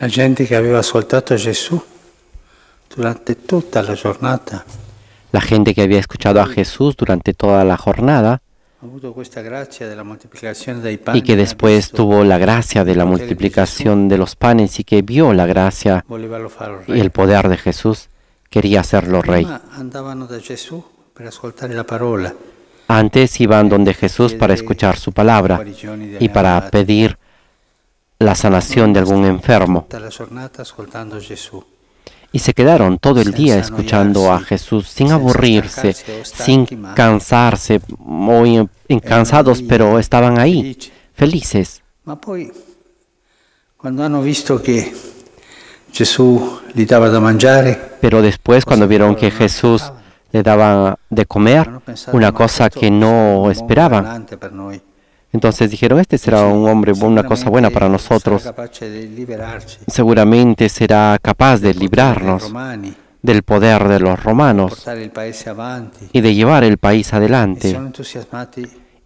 La gente che aveva ascoltato Gesù durante tutta la giornata La gente que había escuchado a Jesús durante toda la jornada. Y que después tuvo la gracia de la multiplicación de los panes y que vio la gracia y el poder de Jesús, quería hacerlo rey. Antes iban donde Jesús para escuchar su palabra y para pedir la sanación de algún enfermo. Y se quedaron todo el día escuchando a Jesús sin aburrirse, sin cansarse, muy cansados, pero estaban ahí, felices. Pero después, cuando vieron que Jesús le daba de comer, una "Ma cosa que no esperaban, governante per noi". Entonces dijeron, este será un hombre, una cosa buena para nosotros. Seguramente será capaz de librarnos del poder de los romanos y de llevar el país adelante.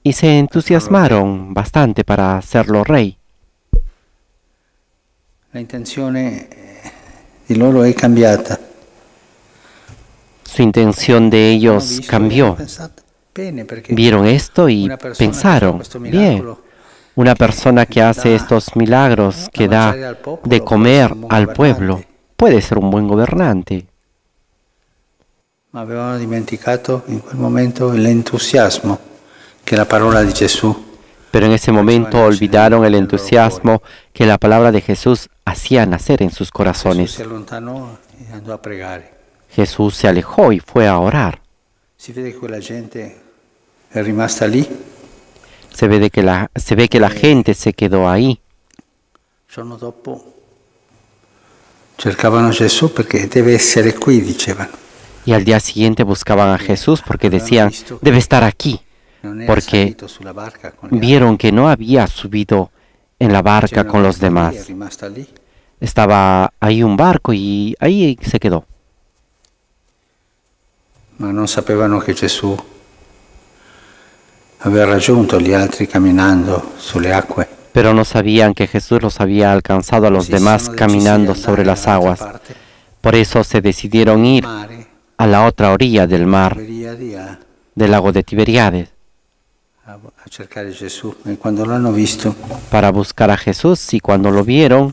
Y se entusiasmaron bastante para hacerlo rey. La loro è cambiata. Su intención de ellos cambió. Vieron esto y pensaron, bien, una persona que hace estos milagros, que da de comer al pueblo, puede ser un buen gobernante. Pero en ese momento olvidaron el entusiasmo que la palabra de Jesús hacía nacer en sus corazones. Jesús se alejó y fue a orar. Si vede che quella gente è rimasta lì, Se ve, que la, se ve que la gente se quedó ahí. il giorno dopo cercavano Gesù perché deve essere qui, dicevano. Y al día siguiente buscaban a Jesús porque decían, debe estar aquí. Porque Vieron que no había subido en la barca con los demás. Estaba ahí un barco y ahí se quedó. Ma non sapevano che Gesù aveva raggiunto gli altri camminando sulle acque. Pero no sabían que Jesús los había alcanzado a los demás caminando sobre las aguas. Por eso se decidieron ir a la otra orilla del mar, del lago de Tiberiades, para buscar a Jesús. Y cuando lo vieron,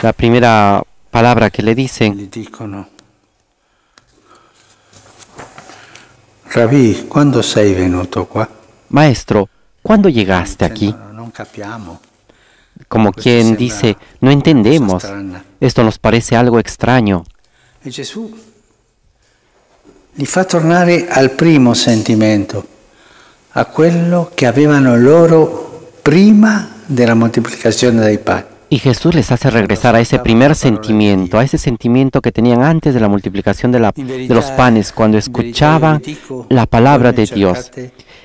la primera palabra que le dicen, Rabì, quando sei venuto qua? Maestro, ¿cuándo llegaste aquí? Como Questo quien dice, no entendemos, esto nos parece algo extraño. E Gesù li fa tornare al primo sentimento, a quello che avevano loro prima della moltiplicazione dei pani. Y Jesús les hace regresar a ese primer sentimiento, a ese sentimiento que tenían antes de la multiplicación de, de los panes, cuando escuchaban la palabra de Dios.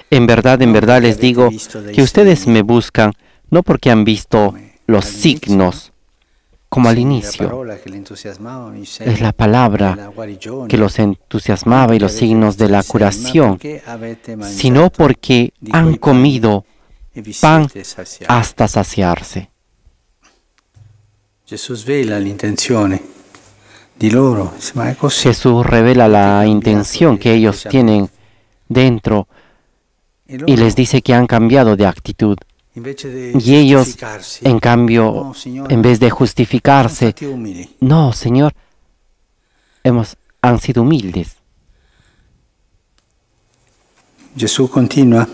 En verdad, en verdad les digo que ustedes me buscan no porque han visto los signos, como al inicio. Es la palabra que los entusiasmaba y los signos de la curación, sino porque han comido pan hasta saciarse. Gesù svela l'intenzione di loro, dice, ma è così. Jesús revela la intención que ellos tienen dentro y les dice que han cambiado de actitud. Y ellos, en cambio, no, en vez de justificarse, no, Señor, hemos, han sido humildes. Gesù continua,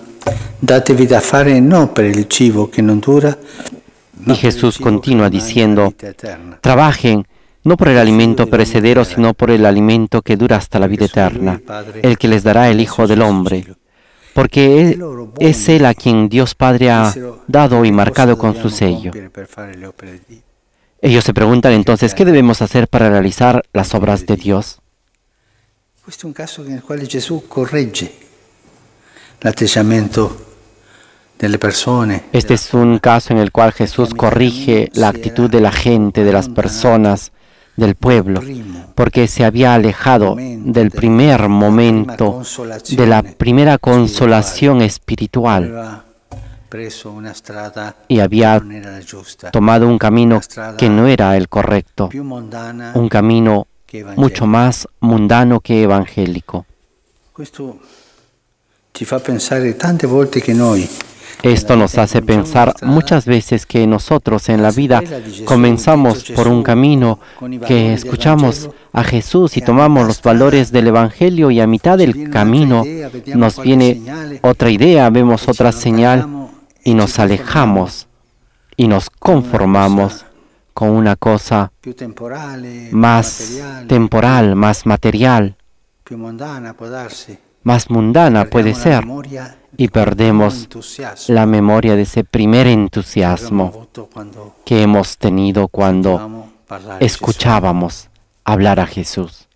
datevi da fare non per il cibo che non dura, Y Jesús continúa diciendo. Trabajen no por el alimento perecedero, sino por el alimento que dura hasta la vida eterna, el que les dará el Hijo del Hombre. Porque es, es Él a quien Dios Padre ha dado y "Che marcado con su sello. compiere per fare le opere di Dio?" Ellos se preguntan entonces, ¿qué debemos hacer para realizar las obras de Dios? Questo è un caso Gesù corregge l'atteggiamento delle persone. Este es un caso en el cual Jesús corrige la actitud de la gente, de las personas, del pueblo, porque se había alejado del primer momento, de la primera consolación espiritual. Y había tomado un camino que no era el correcto, un camino mucho más mundano que evangélico. Esto nos hace pensar muchas veces que nosotros en la vida comenzamos por un camino que escuchamos a Jesús y tomamos los valores del Evangelio y a mitad del camino nos viene otra idea, vemos otra señal y nos alejamos y nos conformamos con una cosa más temporal, más material, más mundana puede ser, y perdemos la memoria de ese primer entusiasmo que hemos tenido cuando escuchábamos hablar a Jesús.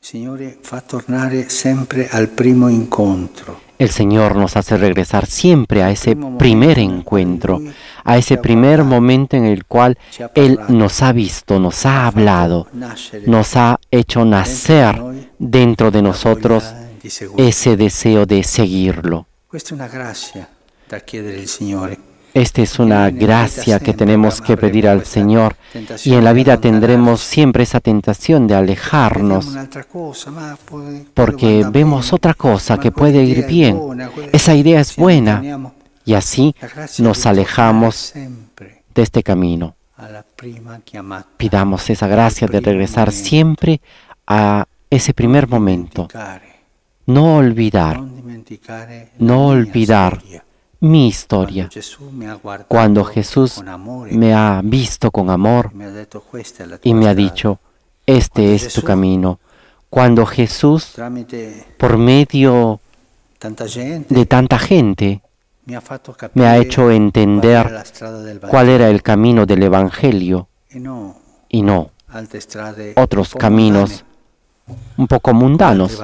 Signore, fa tornare sempre al primo incontro. El Señor nos hace regresar siempre a ese primer encuentro, a ese primer momento en el cual Él nos ha visto, nos ha hablado, nos ha hecho nacer dentro de nosotros ese deseo de seguirlo. Esta es una gracia que tenemos que pedir al Señor. Y en la vida tendremos siempre esa tentación de alejarnos porque vemos otra cosa que puede ir bien. Esa idea es buena. y así nos alejamos de este camino. Pidamos esa gracia de regresar siempre a ese primer momento. No olvidar, no olvidar mi historia. Cuando Jesús me ha visto con amor y me ha dicho, este es tu camino. Cuando Jesús, por medio de tanta gente, me ha hecho entender cuál era el camino del Evangelio y no otros caminos un poco mundanos,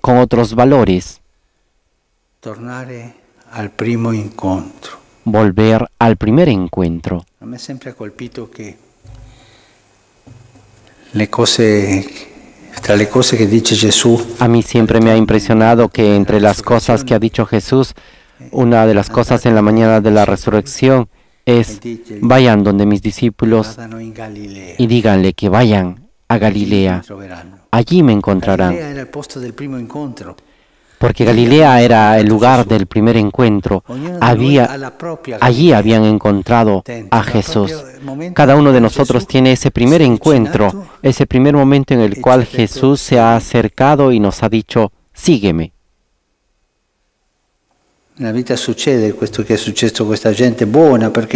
con otros valores al primo incontro. Volver al primer encuentro. A me siempre ha colpito que le cose, tra le cose que dice Jesús. A mí siempre me ha impresionado que entre las cosas que ha dicho Jesús, una de las cosas en la mañana de la resurrección es, vayan donde mis discípulos y díganle que vayan a Galilea. Allí me encontrarán porque Galilea era el lugar del primer encuentro. Había, allí habían encontrado a Jesús. Cada uno de nosotros tiene ese primer encuentro, ese primer momento en el cual Jesús se ha acercado y nos ha dicho, sígueme.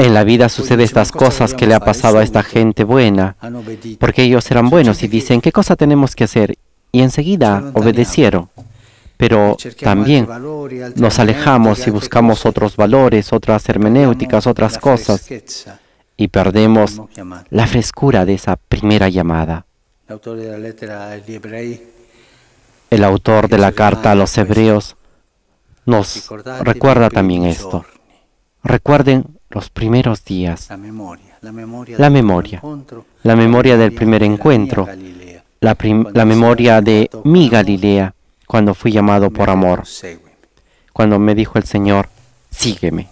En la vida sucede estas cosas que le ha pasado a esta gente buena, porque ellos eran buenos y dicen, ¿qué cosa tenemos que hacer? Y enseguida obedecieron pero también nos alejamos y buscamos otros valores, otras hermenéuticas, otras cosas, y perdemos la frescura de esa primera llamada. El autor de la carta a los hebreos nos recuerda también esto. Recuerden los primeros días, la memoria, la memoria del primer encuentro, la, la memoria de mi Galilea, cuando fui llamado por amor, cuando me dijo el Señor, sígueme.